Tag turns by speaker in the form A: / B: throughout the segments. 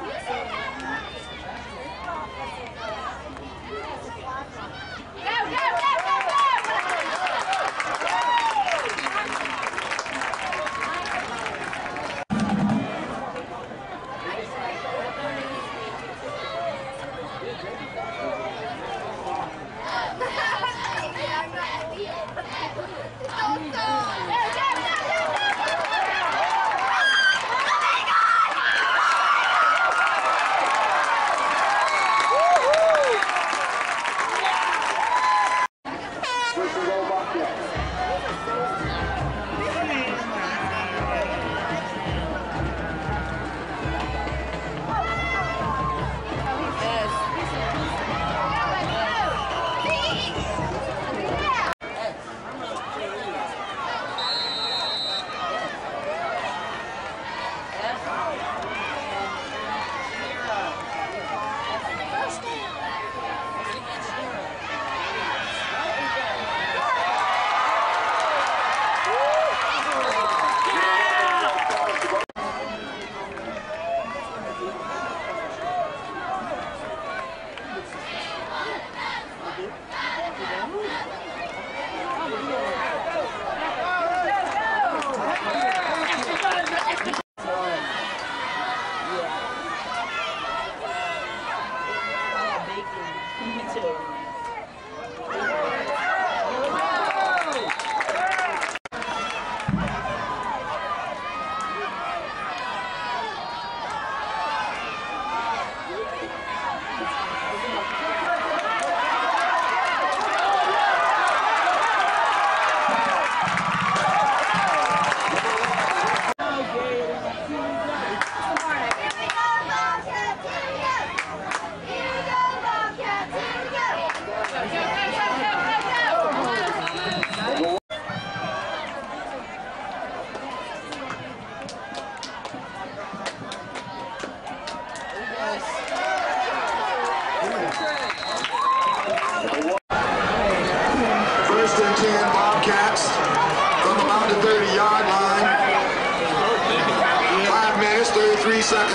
A: First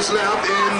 B: 33 seconds left in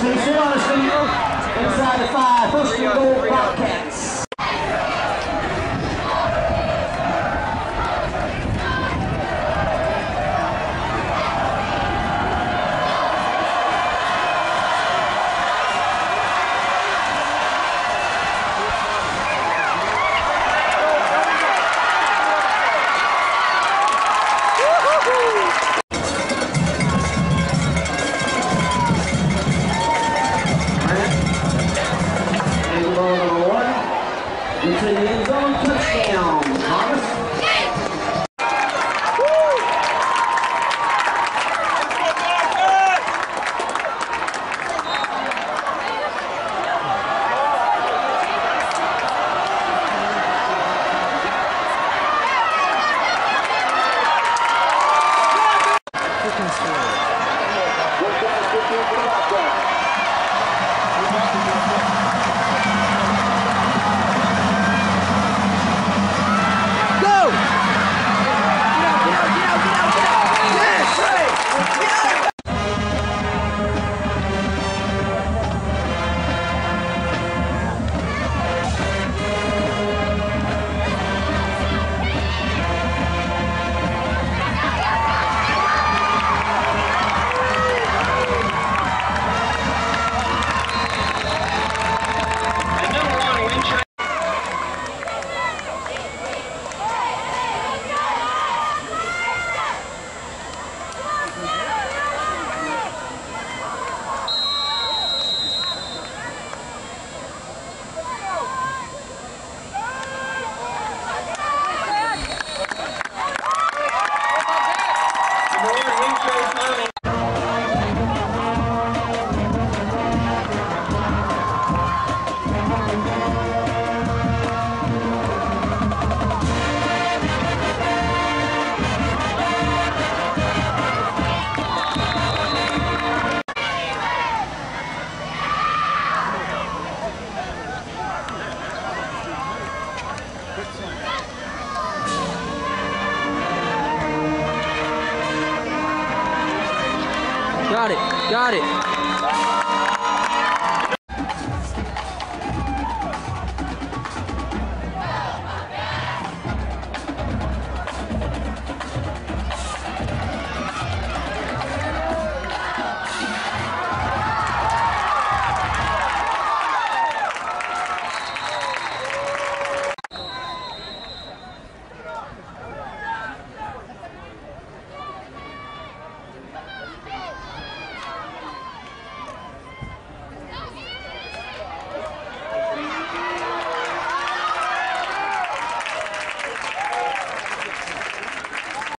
A: Seriously, sit on the field. Inside the fire, busting all the Bobcat. Isso